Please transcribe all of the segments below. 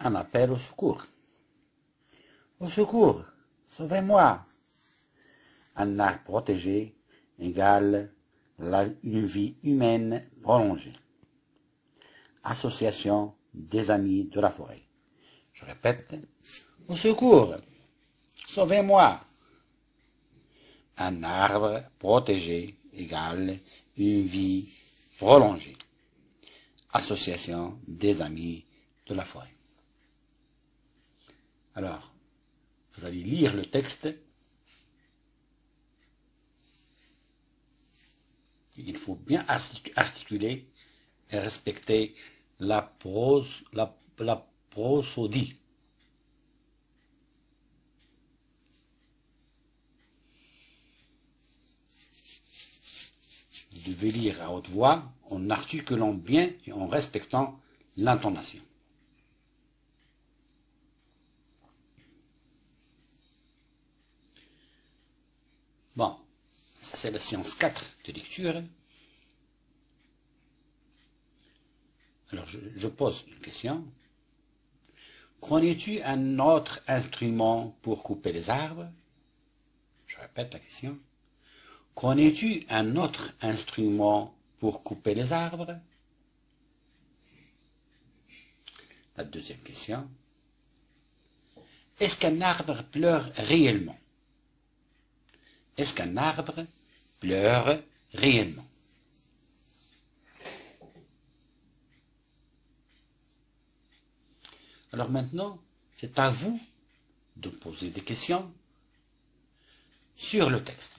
un appel au secours. Au secours, sauvez-moi. Un arbre protégé égale une vie humaine prolongée. Association des amis de la forêt. Je répète, au secours, sauvez-moi. Un arbre protégé égale une vie prolongée. Association des amis de la forêt. Alors, vous allez lire le texte. Il faut bien articuler et respecter la, prosodie. Vous devez lire à haute voix en articulant bien et en respectant l'intonation. Bon, ça c'est la séance 4 de lecture. Alors je, pose une question. Connais-tu un autre instrument pour couper les arbres? Je répète la question. Connais-tu un autre instrument pour couper les arbres? La deuxième question. Est-ce qu'un arbre pleure réellement? Est-ce qu'un arbre pleure réellement Alors maintenant, c'est à vous de poser des questions sur le texte.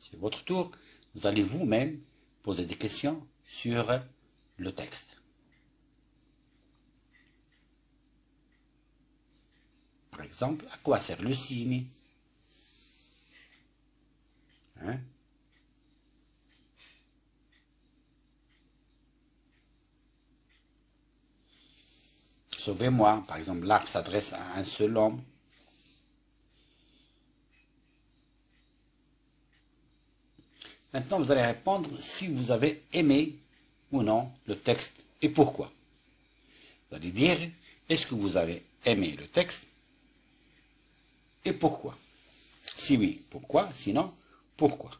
C'est votre tour, vous allez vous-même poser des questions sur le texte. Par exemple, à quoi sert le signe hein? Sauvez-moi, par exemple, l'arbre s'adresse à un seul homme. Maintenant, vous allez répondre si vous avez aimé ou non le texte et pourquoi. Vous allez dire, est-ce que vous avez aimé le texte et pourquoi? Si oui, pourquoi? Sinon, pourquoi?